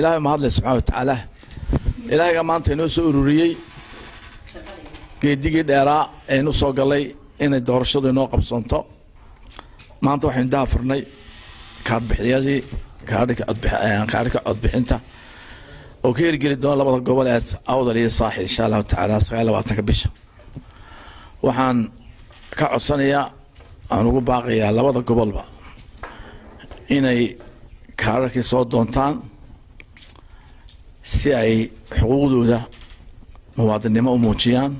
ilaahay mahadle subxana watacaala ilaahayga maanta inoo soo ururiyey geedigii dheeraa aynu soo galay inay doorashadu inoo qabsoonto maanta waxaynu daafurnay kaadbixiyadii kaadhika codbixinta. Oo ka hirgeli doona labada gobol ee awdal iyo saaxi insha allahu tacaala sagaal labaatanka bisha. Waxaan ka codsanayaa aan ugu baaqayaa labada gobolba inay kaadharkii soo doontaan si ay xuquuqdooda muwaadinnimo u muujiyaan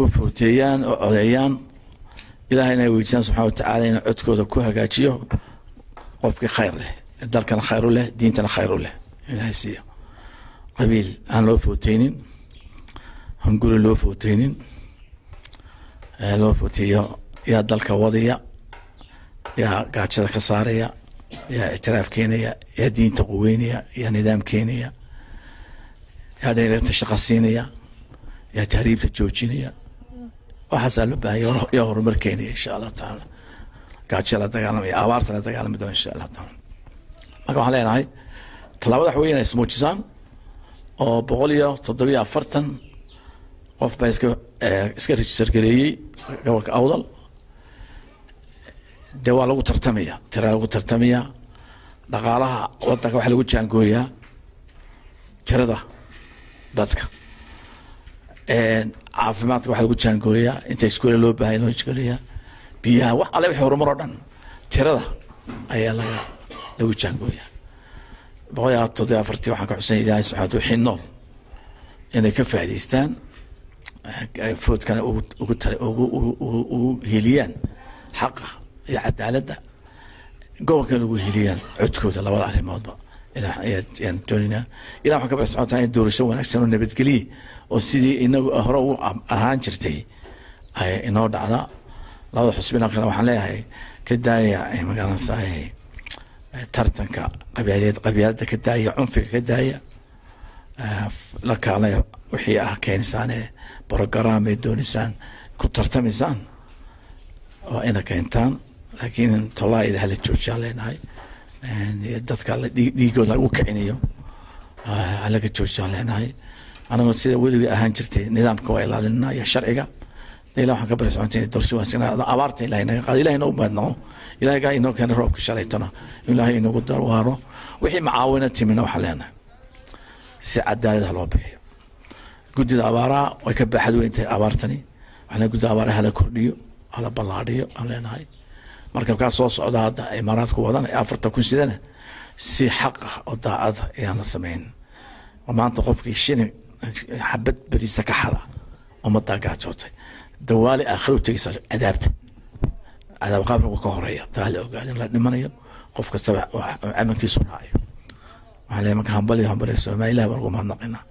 u footeeyaan oo codeeyaan ilahayna ay weydisaan subxana watacaala inuu codkooda ku hagaajiyo qofkii khayr leh dalkana khayr u leh diintana khayr u leh. Ilahay siiyo. Qabiil aan loo footeynin aan loo footeynin loo footeeyo yaa dalka wadaya yaa gaajada ka saaraya yaa ictiraaf keenaya yaa diinta quweynaya yaa nidaam keenaya yaa dhereerta shaqa siinaya yaa tahriibta joojinaya. Waxaasaa loo baahanya yaa horumar keenaya insha allahu tacaala gaajo la dagaalamaya abaarta la dagaalami doona insha allahu tacaala marka waxaan leenahay tallaabada waxa wey inay ismuujisaan oo boqol iyo toddobiyo afartan qof baa iska iska register gareeyey gobolka awdal dee waa lagu tartamaya tiraa lagu tartamaya dhaqaalaha wadanka waxaa lagu jaangooyaa tirada dadka. Caafimaadka waxaa lagu jaangooyaa inta iskuole loo baahaya loo iskuoleyaa biyaha wax alle wixii horumar oo dhan tirada ayaa laga lagu jaangooyaa. Boqol iyo toddobiyo afartii waxaan ka xusanaya ilaahay subxaana wixii nool inay ka faa'idaystaan foodkana ugu ugu ugu heliyaan xaqa iyo cadaaladda gobolkan ugu heliyaan codkooda labada arrimoodba ayaan doonaynaa ilah waxaan ka bar socota in doorasho wanaagsan oo nabadgeliye oo sidii inagu hore ugu ahaan jirtay ay inoo dhacda. Labada xusbina kale waxaan leeyahay ka daaya magaalansahay tartanka qabyaaliyad qabyaaladda ka daaya cunfiga ka daaya. La kaalaya wixii ah keensaane brogram ay doonaysaan ku tartamaysaan waa ina keentaan laakiin tolaaida hala joojiyaan leenahay. Dadka dhiigooda lagu kicinayo halaga joojiyaan leenahay. Anagoo sida weligii ahaan jirtay nidaamka waa ilaalinaa iyo sharciga. Ilah waxaan ka bari soconta in wanaagsan abaarta ilahay naga qaado ilahay inoo maadnaqo ilahay inoo keena roobka shalaytona ilaahay inagu darwaaro wixii macaawina timina waxaan leenahay. Si cadaalada loo bixiyo. Guddida abaaraha way ka baaxad weyn abaartani. Waxaan guddida abaaraha hala kordhiyo hala ballaadhiyo aan leenahay markabkaa soo socda hadda imaaraadku wadan ee afartan kun sidana si xaq ah oo daacada ayaan la samayn maanta qofkii shilin xabad beriisa ka xada ummadaa gaajootay dawaali aakhira u tegaysa cadaabta cadaab qabrigu ka horreeya taa la in la dhimanayo qof kastaba camalkiisu raacayo. Waxaa leeyahay marka hambaliyo hambaliyo soomaalilah baan ugu mahadnaqinaa